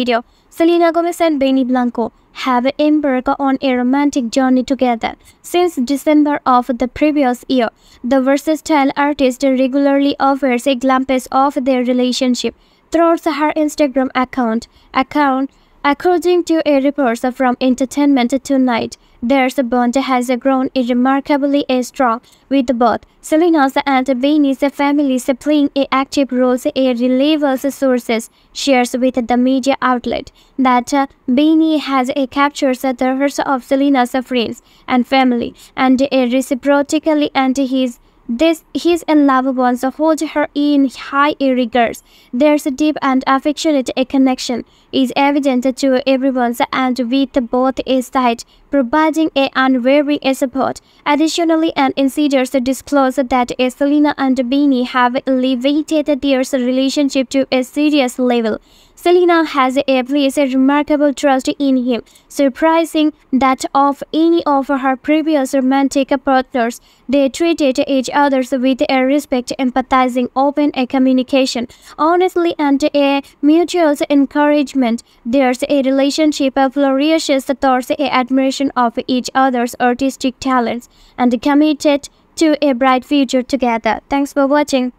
video, Selena Gomez and Benny Blanco have embarked on a romantic journey together. Since December of the previous year, the versatile artist regularly offers a glimpse of their relationship through her Instagram account. account According to a report from Entertainment Tonight, their bond has grown remarkably strong, with both Selena's and Benny's families playing active role. A reliable sources shares with the media outlet that uh, Benny has captured the hearts of Selena's friends and family, and reciprocally and his this his and loved ones hold her in high regards. There's a deep and affectionate connection is evident to everyone and with both sides providing a unwavering support. Additionally, an insiders disclose that Selena and Benny have elevated their relationship to a serious level. Selena has a placed remarkable trust in him, surprising that of any of her previous romantic partners. They treated each other with a respect, empathizing, open a communication, honestly, and a mutual encouragement. There's a relationship flourishes towards a admiration of each other's artistic talents and committed to a bright future together. Thanks for watching.